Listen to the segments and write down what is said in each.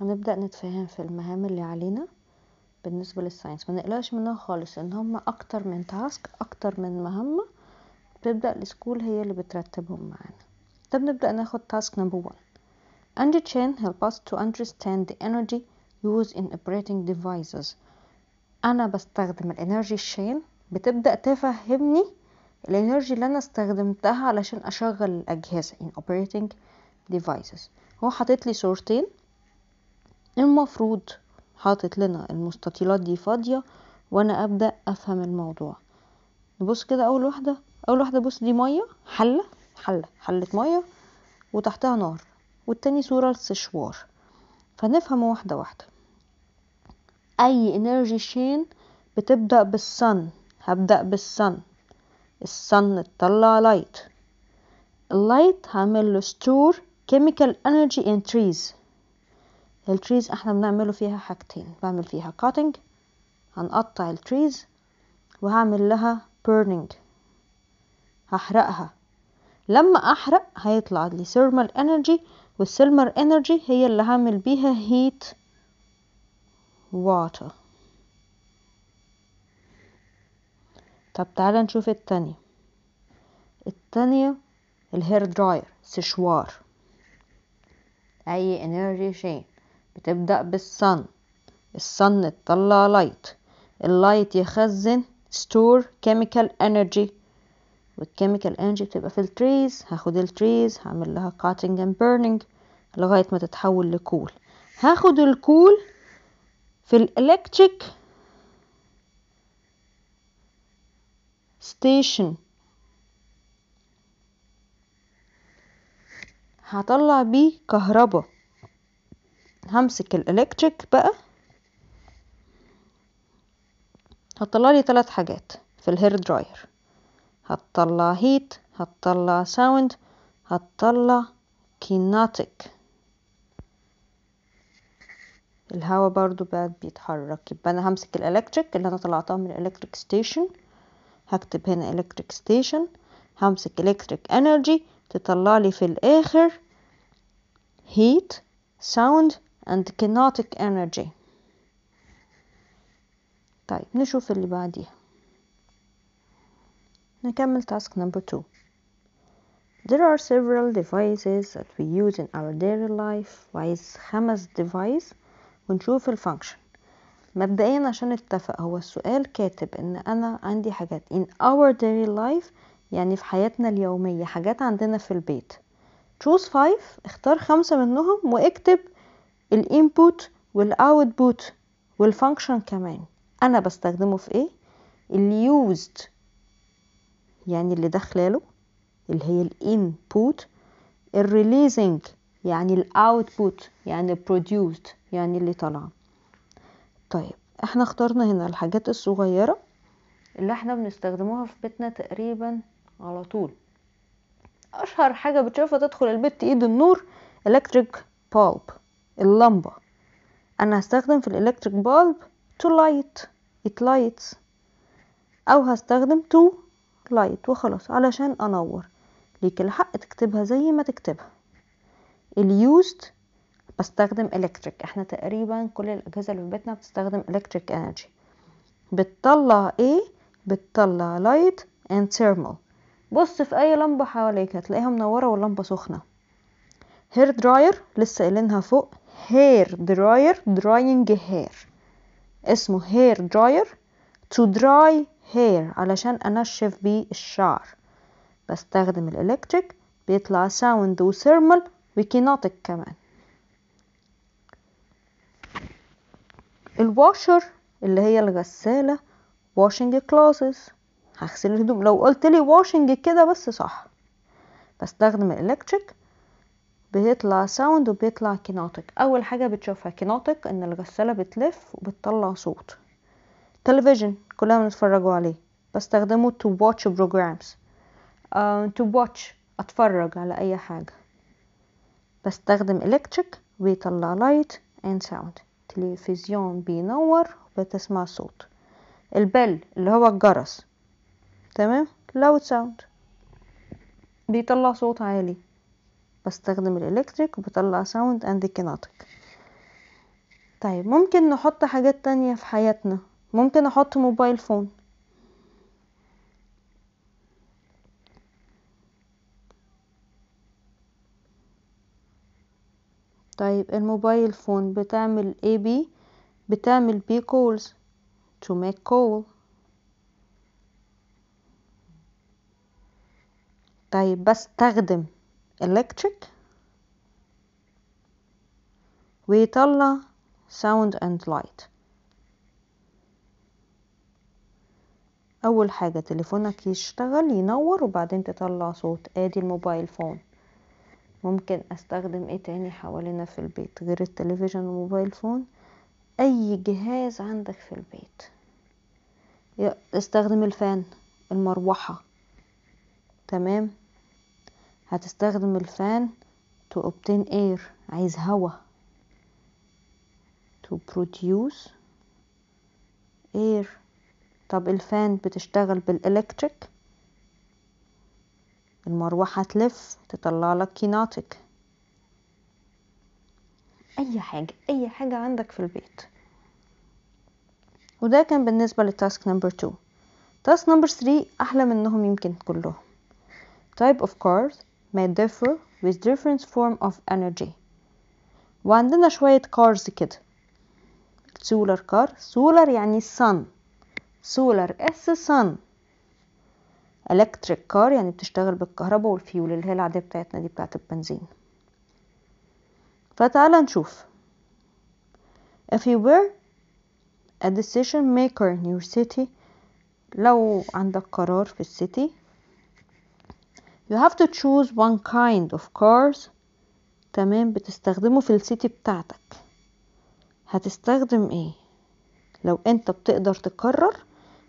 هنبدأ نتفاهم في المهام اللي علينا بالنسبة لل science ما نقلقش منها خالص ان هما أكتر من task أكتر من مهمة بتبدأ ال school هي اللي بترتبهم معانا. طب نبدأ ناخد task number 1 Energy chain help us to understand the energy used in operating devices. أنا بستخدم ال energy chain. بتبدأ تفهمني ال energy اللي أنا استخدمتها علشان أشغل الأجهزة in operating devices. هو حاطط لي صورتين. المفروض حاطط لنا المستطيلات دي فاضية وأنا أبدأ أفهم الموضوع. نبص كده أول واحدة. أول واحدة بص دي مية حلة حلة حلة مية وتحتها نار والتاني صورة السشوار فنفهم واحدة واحدة. أي إنرجي شين بتبدأ بالصن. هبدأ بالصن. ال sun تطلع light ال light هعمل له store chemical energy in trees ال trees إحنا بنعمله فيها حاجتين بعمل فيها cutting هنقطع التريز وهعمل لها burning هحرقها. لما احرق هيطلع لي thermal energy وال thermal energy هي اللي هعمل بيها heat water. طب تعالى نشوف التانية. التانية ال hair dryer سشوار. أي energy chain بتبدأ بال sun ال sun تطلع light ال light يخزن store chemical energy وال chemical energy بتبقى في ال trees هاخد ال trees هعمل لها cutting and burning لغاية ما تتحول ل coal هاخد ال coal في ال electric station هطلع بيه كهربا همسك ال electric بقى. هتطلع لي ثلاث حاجات في ال hair dryer. هتطلع heat هتطلع sound هتطلع kinetic. الهواء برضو بقى بيتحرك. يبقى أنا همسك ال electric اللي أنا طلعتها من ال electric station. هكتب هنا electric station. همسك electric energy. تطلع لي في الآخر heat sound and kinetic energy. طيب نشوف اللي بعديها. نكمل task number two. There are several devices that we use in our daily life. وعايز خمس device. ونشوف ال function مبدئيا عشان نتفق هو السؤال كاتب إن أنا عندي حاجات in our daily life يعني في حياتنا اليومية حاجات عندنا في البيت. choose five اختار خمسة منهم واكتب ال input وال output وال function كمان. أنا بستخدمه في إيه؟ اللي used يعني اللي داخلاله اللي هي ال input. ال releasing يعني ال output يعني produced يعني اللي طالعه طيب إحنا اخترنا هنا الحاجات الصغيرة اللي إحنا بنستخدموها في بيتنا تقريبا على طول. أشهر حاجة بتشوفها تدخل البيت ايد النور electric bulb. اللمبة. أنا هستخدم في ال electric bulb to light. It lights. أو هستخدم to light. وخلاص علشان أنور. ليك الحق تكتبها زي ما تكتبها. ال used بستخدم electric. إحنا تقريبا كل الأجهزة اللي في بيتنا بتستخدم electric energy. بتطلع إيه بتطلع light and thermal بص في أي لمبة حواليك هتلاقيها منورة واللمبة سخنة. hair dryer لسه قايلينها فوق. hair dryer drying hair اسمه hair dryer to dry hair علشان انشف بيه الشعر. بستخدم ال electric بيطلع sound و thermal و kinetic كمان. ال washer اللي هي الغسالة washing clothes هغسل الهدوم. لو قلت لي washing كده بس صح. بستخدم ال electric. بيطلع sound وبيطلع kinetic. أول حاجة بتشوفها kinetic إن الغسالة بتلف وبتطلع صوت. تلفزيون كلنا بنتفرجوا عليه. بستخدمه watch programs. uh, to watch أتفرج على أي حاجة. بستخدم الكتريك بيطلع light and sound. تلفزيون بينور وبتسمع صوت. البل اللي هو الجرس. تمام؟ loud sound. بيطلع صوت عالي. بستخدم الإلكتريك وبطلع sound and kinetic. طيب ممكن نحط حاجات تانية في حياتنا؟ ممكن أحط mobile phone طيب ال mobile phone بتعمل إيه بي بتعمل بي calls to make call. طيب بستخدم electric ويطلع sound and light. أول حاجة تليفونك يشتغل ينور وبعدين تطلع صوت. آدي ال mobile phone. ممكن أستخدم إيه تاني حوالينا في البيت غير التلفزيون وال mobile phone؟ أي جهاز عندك في البيت. استخدم ال fan المروحة. تمام؟ هتستخدم الفان to obtain air. عايز هوا. to produce air. طب الفان بتشتغل بالإلكتريك المروحة تلف تطلع لك كيناتيك أي حاجة أي حاجة عندك في البيت. وده كان بالنسبة لل task number 2 task number 3 أحلى منهم يمكن كلهم. Type of cars may differ with different form of energy. وعندنا شوية cars كده. solar car. solar يعني sun. solar as sun. electric car يعني بتشتغل بالكهرباء والفيول اللي هي العادية بتاعتنا دي بتاعت البنزين. فتعالى نشوف. if you were a decision maker in your city لو عندك قرار في السيتي you have to choose one kind of cars. تمام؟ بتستخدمه في السيتي بتاعتك. هتستخدم إيه؟ لو أنت بتقدر تقرر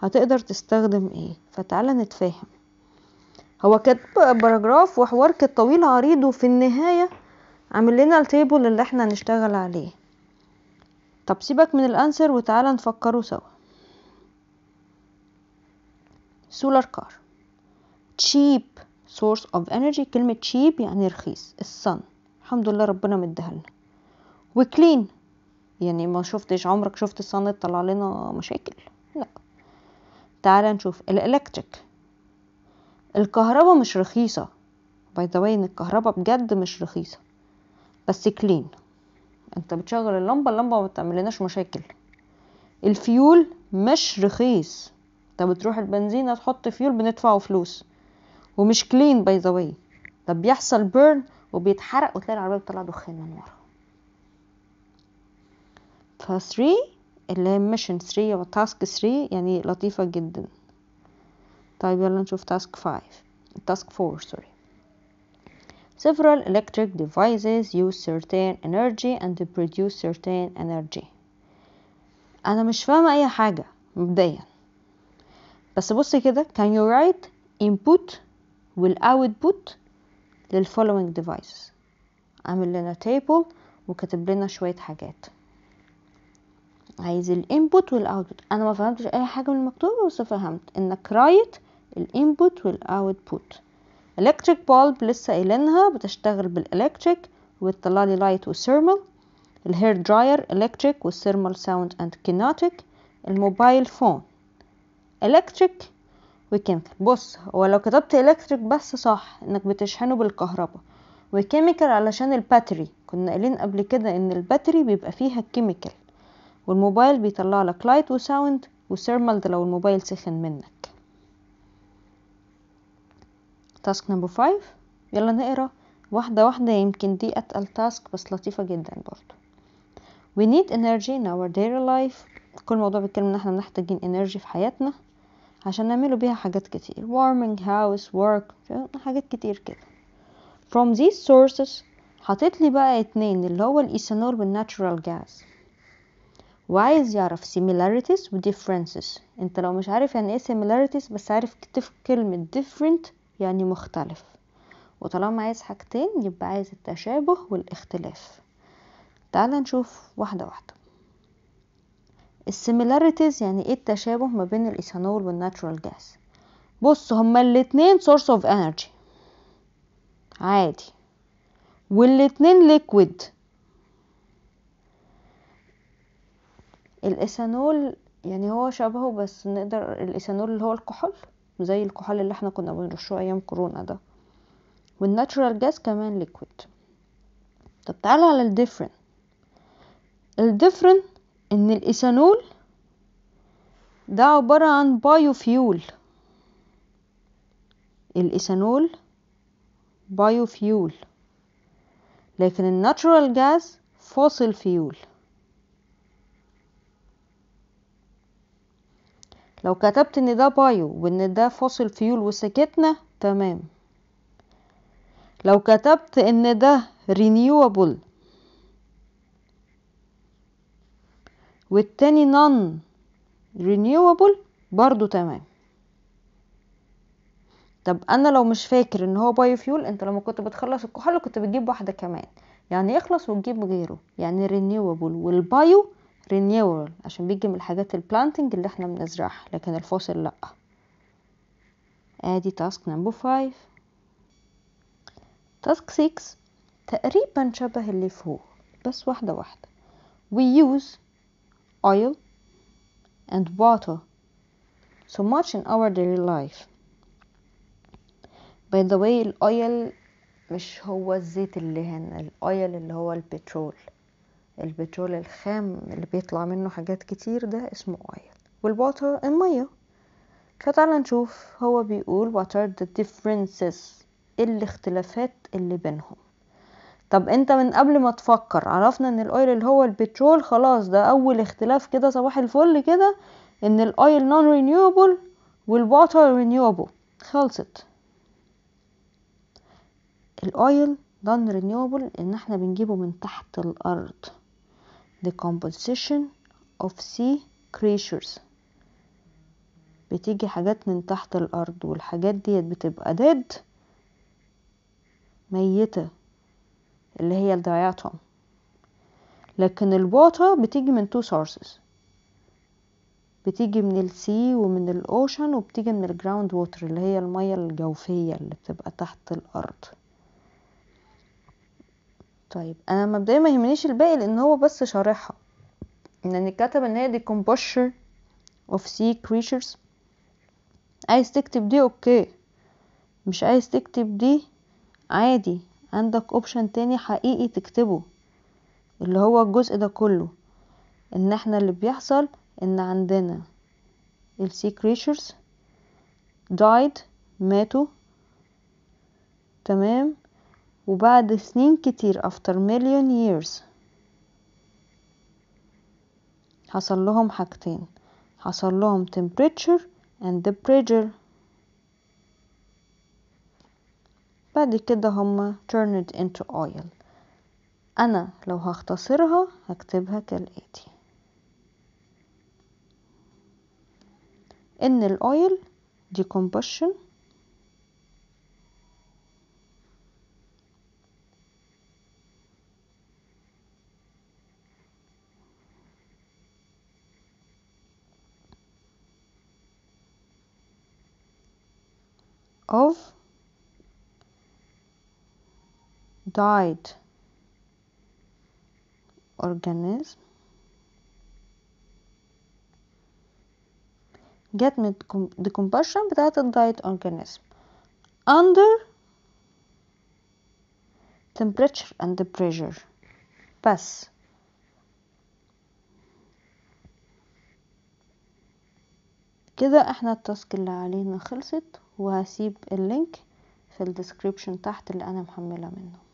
هتقدر تستخدم إيه؟ فتعالى نتفاهم. هو كاتب paragraph وحوار كان طويل عريض وفي النهاية عامل لنا ال table اللي إحنا هنشتغل عليه. طب سيبك من ال answer وتعالى نفكره سوا. solar car cheap. Source of energy. كلمة cheap يعني رخيص. ال sun الحمد لله ربنا مديها لنا. و clean يعني ما شفتش عمرك شفت ال sun طلع لنا مشاكل؟ لا. تعالى نشوف. ال electric. الكهرباء مش رخيصة. by the way إن الكهرباء بجد مش رخيصة. بس clean أنت بتشغل اللمبة اللمبة ما بتعملناش مشاكل. الفيول مش رخيص. أنت بتروح البنزينة تحط فيول بندفعه فلوس. ومش clean by the way ده بيحصل burn وبيتحرق وتلاقي العربية بتطلع دخان من ورا. ف 3 اللي هي mission 3 أو task 3 يعني لطيفة جدا. طيب يلا نشوف task 5 task 4 sorry Several electric devices use certain energy and produce certain energy. أنا مش فاهمة أي حاجة مبدئيا. بس بص كده can you write input وال output لل following devices. عامل لنا table وكاتب لنا شوية حاجات. عايز ال input وال output أنا ما فهمتش أي حاجة من المكتوب بس فهمت إنك write ال input وال output electric bulb لسه قايلينها بتشتغل بال electric وبتطلع لي light و thermal ال hair dryer electric وال thermal sound and kinetic ال mobile phone electric و chemical. بص هو لو كتبت electric بس صح إنك بتشحنه بالكهرباء. و chemical علشان ال battery. كنا قايلين قبل كده إن ال battery بيبقى فيها chemical. والموبايل بيطلع لك light و sound و thermal ده لو الموبايل سخن منك. task number 5 يلا نقرا. واحدة واحدة يمكن دي أتقل task بس لطيفة جدا برضو. We need energy in our daily life. كل موضوع بيتكلم إن إحنا محتاجين energy في حياتنا. عشان نعملوا بيها حاجات كتير. Warming house work حاجات كتير كده. From these sources حاطط لي بقى اتنين اللي هو ال ethanol وال natural gas وعايز يعرف similarities و differences انت لو مش عارف يعني إيه similarities بس عارف كلمة different يعني مختلف. وطالما عايز حاجتين يبقى عايز التشابه والاختلاف. تعال نشوف واحدة واحدة. ال similarities يعني إيه التشابه ما بين ال ethanol وال natural gas بص هما الاتنين source of energy. عادي. والاتنين liquid. الإيثانول يعني هو شبهه بس نقدر الإيثانول اللي هو الكحول زي الكحول اللي إحنا كنا بنرشه أيام كورونا ده. وال natural gas كمان liquid طب تعالى على ال different ال different إن الإيثانول ده عبارة عن biofuel ال ethanol biofuel لكن ال natural gas fossil fuel لو كتبت إن ده bio وإن ده fossil fuel وسكتنا تمام. لو كتبت إن ده renewable والتاني non renewable برضو تمام. طب أنا لو مش فاكر إن هو biofuel أنت لما كنت بتخلص الكحول كنت بتجيب واحدة كمان. يعني يخلص وتجيب غيره. يعني renewable وال bio renewable عشان بيجي من الحاجات ال planting اللي إحنا بنزرعها لكن ال fossil لأ. آدي task number 5 task 6 تقريبا شبه اللي فوق بس واحدة واحدة. We use oil and water. So much in our daily life. By the way الاويل مش هو الزيت اللي هنا الاويل اللي هو البترول البترول الخام اللي بيطلع منه حاجات كتير ده اسمه اويل والواتر المية. فتعالى نشوف هو بيقول what are the differences الاختلافات اللي بينهم. طب انت من قبل ما تفكر عرفنا ان ال oil اللي هو البترول خلاص ده اول اختلاف كده صباح الفل كده ان ال oil non renewable وال water renewable خلصت. ال oil non renewable ان إحنا بنجيبه من تحت الأرض. decomposition of sea creatures. بتيجي حاجات من تحت الأرض والحاجات ديت بتبقى dead ميتة. اللي هي ال diatom لكن ال water بتيجي من two sources. بتيجي من ال sea ومن ال ocean وبتيجي من ال ground water اللي هي المية الجوفية اللي بتبقى تحت الأرض. طيب أنا مبدئيا ما يهمنيش الباقي لأن هو بس شارحها. إنك تكتب إن هي decomposure of sea creatures. عايز تكتب دي أوكي. مش عايز تكتب دي عادي. عندك option تاني حقيقي تكتبه اللي هو الجزء ده كله إن إحنا اللي بيحصل إن عندنا ال sea creatures died ماتوا تمام؟ وبعد سنين كتير after million years حصل لهم حاجتين حصل لهم temperature and the pressure بعد كده هما turned into oil. أنا لو هختصرها هكتبها كالآتي. إن الأويل decomposition of died. Organism. جت من decomposition بتاعت الدايت organism. Under temperature and pressure. بس كده إحنا ال task اللي علينا خلصت. وهسيب ال link في ال description تحت اللي أنا محملة منه.